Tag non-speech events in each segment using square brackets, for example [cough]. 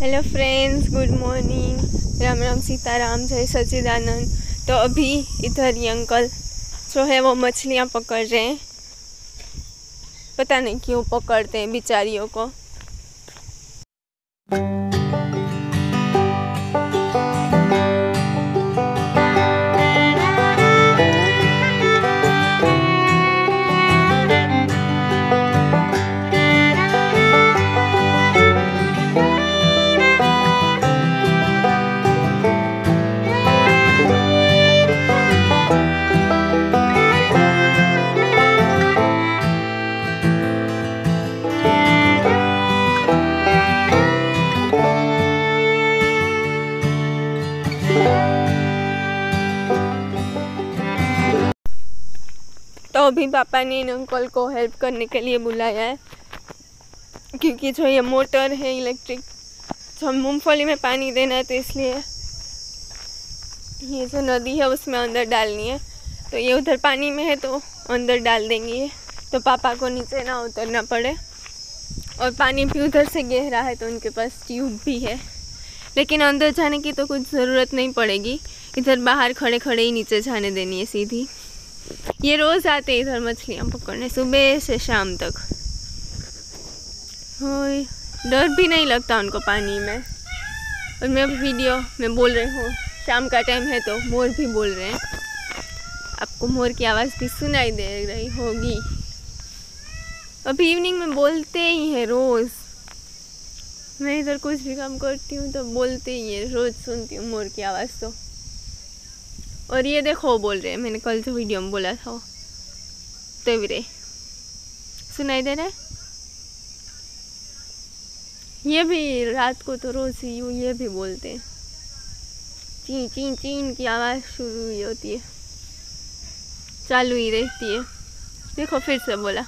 Hello friends good morning Ram Ram Sitaram, Jai Sachchidanand तो अभी इधर ये अंकल जो है वो मछलियाँ पकड़ रहे हैं। पता नहीं क्यों पकड़ते हैं बिचारियों को। अभी पापा ने इन अंकल को हेल्प करने के लिए बुलाया है, क्योंकि जो ये मोटर है इलेक्ट्रिक जो हम मूँगफली में पानी देना है तो इसलिए ये जो नदी है उसमें अंदर डालनी है। तो ये उधर पानी में है तो अंदर डाल देंगे तो पापा को नीचे ना उतरना पड़े और पानी भी उधर से गहरा है तो उनके पास ट्यूब भी है। लेकिन अंदर जाने की तो कुछ ज़रूरत नहीं पड़ेगी। इधर बाहर खड़े खड़े ही नीचे जाने देनी है सीधी। ये रोज आते हैं इधर मछलियाँ पकड़ने, सुबह से शाम तक। डर भी नहीं लगता उनको पानी में। और मैं वीडियो में बोल रही हूँ, शाम का टाइम है तो मोर भी बोल रहे हैं। आपको मोर की आवाज़ भी सुनाई दे रही होगी। अभी इवनिंग में बोलते ही है रोज़। मैं इधर कुछ भी काम करती हूँ तो बोलते ही है, रोज़ सुनती हूँ मोर की आवाज़ तो। और ये देखो बोल रहे हैं, मैंने कल जो वीडियो में बोला था तेवरे सुनाई दे रहा है? ये भी रात को तो रोज ही यूँ ये भी बोलते हैं। चीन चीन चीन की आवाज़ शुरू हुई होती है। चालू ही रहती है। देखो फिर से बोला।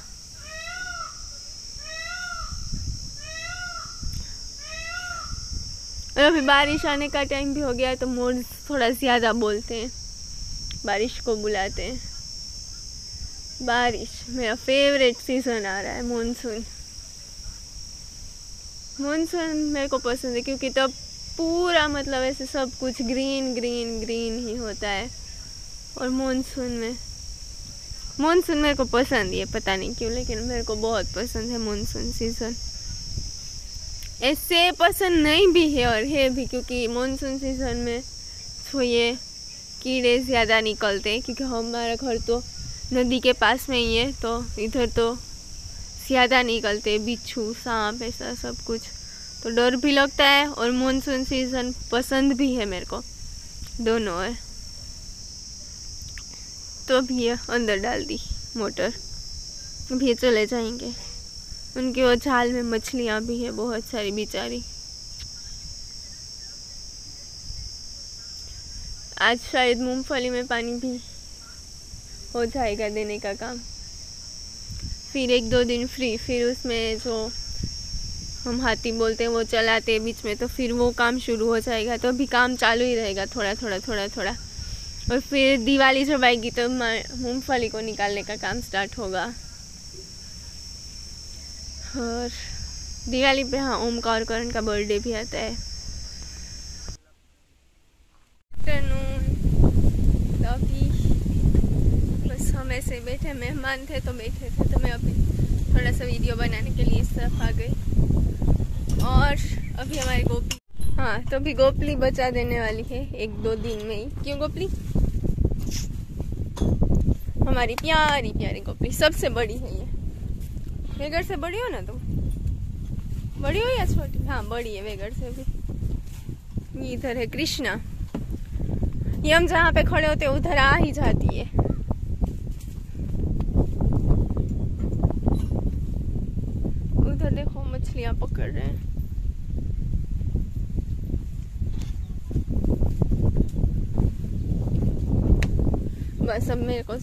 और अभी बारिश आने का टाइम भी हो गया है तो मोर थोड़ा ज़्यादा बोलते हैं। बारिश को बुलाते हैं। बारिश, मेरा फेवरेट सीज़न आ रहा है मानसून मानसून मेरे को पसंद है क्योंकि तब पूरा मतलब ऐसे सब कुछ ग्रीन ग्रीन ग्रीन ही होता है। और मानसून में मानसून मेरे को पसंद है, पता नहीं क्यों, लेकिन मेरे को बहुत पसंद है मानसून सीज़न ऐसे पसंद नहीं भी है और है भी, क्योंकि मानसून सीज़न में तो ये कीड़े ज़्यादा निकलते हैं, क्योंकि हमारा घर तो नदी के पास में ही है तो इधर तो ज़्यादा निकलते बिच्छू, सांप, ऐसा सब कुछ। तो डर भी लगता है और मानसून सीज़न पसंद भी है मेरे को। दोनों है। तो अभी अंदर डाल दी मोटर। अभी चले जाएँगे। उनके वो झाल में मछलियाँ भी है, बहुत सारी बेचारी। आज शायद मूंगफली में पानी भी हो जाएगा देने का काम। फिर एक दो दिन फ्री फिर उसमें जो हम हाथी बोलते हैं, वो चलाते हैं बीच में तो फिर वो काम शुरू हो जाएगा तो अभी काम चालू ही रहेगा थोड़ा थोड़ा थोड़ा थोड़ा। और फिर दिवाली जब आएगी तो मूंगफली को निकालने का काम स्टार्ट होगा। और दिवाली पे हाँ ओमकार करण का बर्थडे भी आता है हम ऐसे बैठे मेहमान थे तो बैठे थे तो मैं अभी थोड़ा सा वीडियो बनाने के लिए इस तरफ़ आ गई। और अभी हमारी गोपली हाँ तो अभी गोपली बचा देने वाली है एक दो दिन में ही। क्यों गोपली हमारी प्यारी प्यारी गोपली सबसे बड़ी है ये। वेगर से बड़ी हो ना तुम? बड़ी हो या छोटी? हाँ बड़ी है वेगर से भी। इधर है कृष्णा। ये हम जहाँ पे खड़े होते उधर आ ही जाती है। मछलियाँ पकड़ रहे हैं। बस अब मेरे को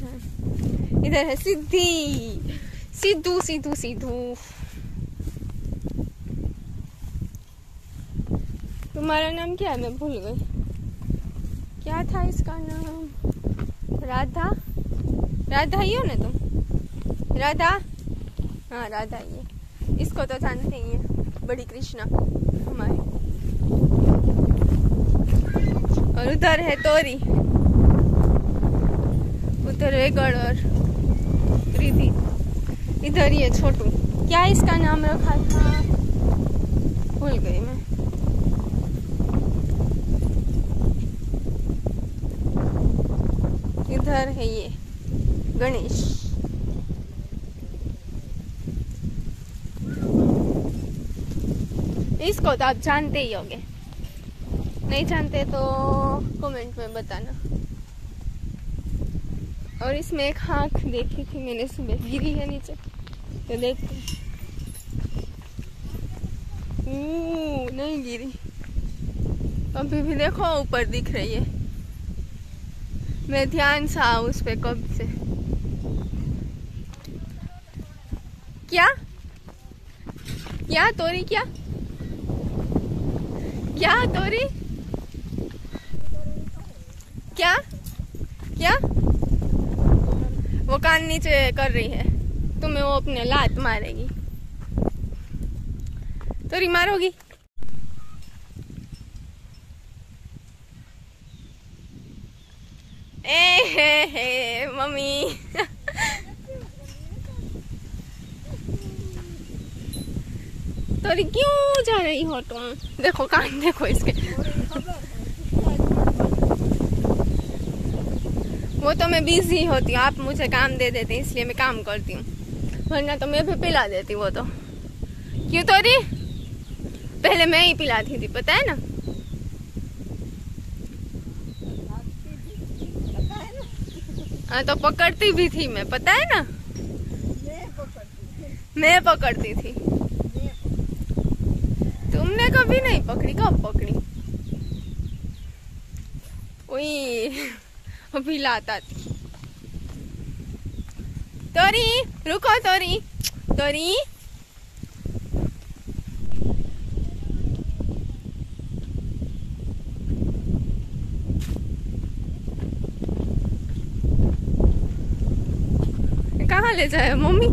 इधर है सिद्धि। सिद्धू सिद्धू सिद्धू। तुम्हारा नाम क्या है? मैं भूल गई। क्या था इसका नाम? राधा? राधा ही हो ना तुम? राधा? हाँ राधा ही है। इसको तो जानते ही है। बड़ी कृष्णा, हमारी। और उधर है तोरी। उधर है गढ़ और प्रीति। इधर ये छोटू। क्या इसका नाम रखा था भूल गई मैं। इधर है ये, गणेश। इसको तो आप जानते ही होंगे। नहीं जानते तो कमेंट में बताना। और इसमें एक आँख देखी थी मैंने सुबह गिरी है नीचे। तो देखते नहीं गिरी। अभी भी देखो, ऊपर दिख रही है। मैं ध्यान से आऊँ उस पे कब से। क्या? क्या तोरी क्या? क्या तोरी? क्या? क्या? वो कान नीचे कर रही है। तुम्हें वो अपने लात मारेगी। तोरी मारोगी? ए, हे हे, मम्मी। [laughs] तोरी क्यों जा रही हो तुम? देखो कान देखो इसके। वो तो मैं बिज़ी होती हूँ आप मुझे काम दे देते हैं इसलिए मैं काम करती हूँ। वरना तो मैं भी पिला देती वो तो। क्यों तोरी? पहले मैं ही पिलाती थी पता है ना? हाँ तो पकड़ती भी थी मैं पता है ना? मैं पकड़ती थी। तुमने कभी नहीं पकड़ी, कब पकड़ी? वही अभी लाता थी तोरी, रुको तोरी तोरी। कहाँ ले जाए मम्मी?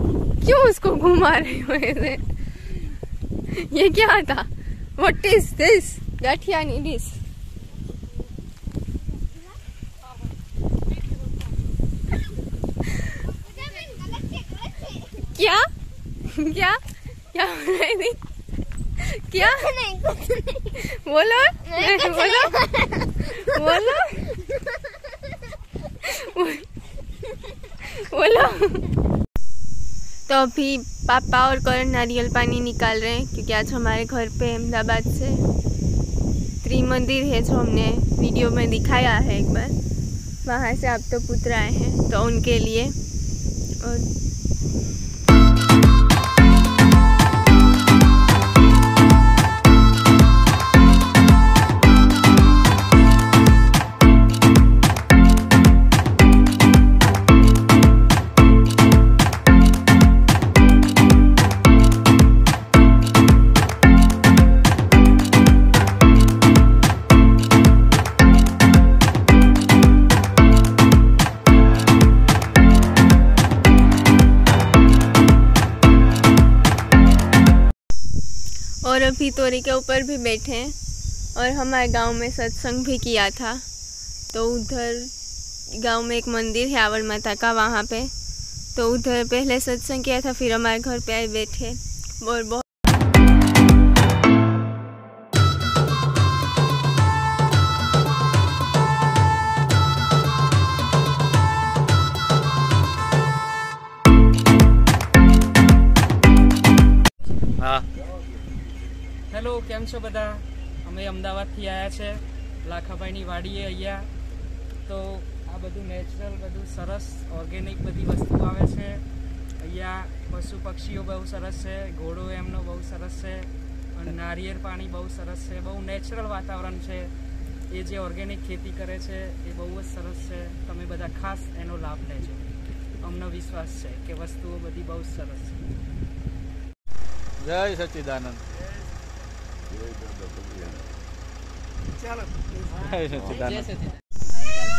क्यों उसको घुमा रही हो ऐसे? ये क्या था? व्हाट इज़ दिस गठिया नी दिस क्या? क्या? क्या बोल रही थी क्या? बोलो। बोलो। बोलो। बोलो। तो अभी पापा और करण नारियल पानी निकाल रहे हैं, क्योंकि आज हमारे घर पे अहमदाबाद से त्रिमंदिर है जो हमने वीडियो में दिखाया है एक बार। वहाँ से आप तो पुत्र आए हैं तो उनके लिए। और और अभी तोरी के ऊपर भी बैठे हैं। और हमारे गाँव में सत्संग भी किया था। तो उधर गाँव में एक मंदिर है, आवर माता का, वहाँ पे। तो उधर पहले सत्संग किया था, फिर हमारे घर पे आए बैठे। और बहुत કેમ છો બધા? અમે અમદાવાદથી આવ્યા છે, લાખાભાઈની વાડીએ અહીંયા. તો આ બધું નેચરલ બધું સરસ ઓર્ગેનિક બધી વસ્તુ આવે છે. અહીંયા પશુ પક્ષીઓ બહુ સરસ છે, ઘોડો એમનો બહુ સરસ છે, અને નારિયેળ પાણી બહુ સરસ છે, બહુ નેચરલ વાતાવરણ છે. એ જે ઓર્ગેનિક ખેતી કરે છે, એ બહુ જ સરસ છે. તમે બધા ખાસ એનો લાભ લેજો. અમને વિશ્વાસ છે કે વસ્તુઓ બધી બહુ સરસ છે. જય સચ્ચિદાનંદ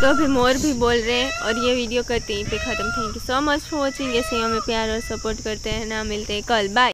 तो अभी मोर भी बोल रहे हैं और ये वीडियो करते हैं पे ख़त्म। Thank you so much for watching ऐसे हमें प्यार और सपोर्ट करते हैं ना मिलते हैं कल। बाय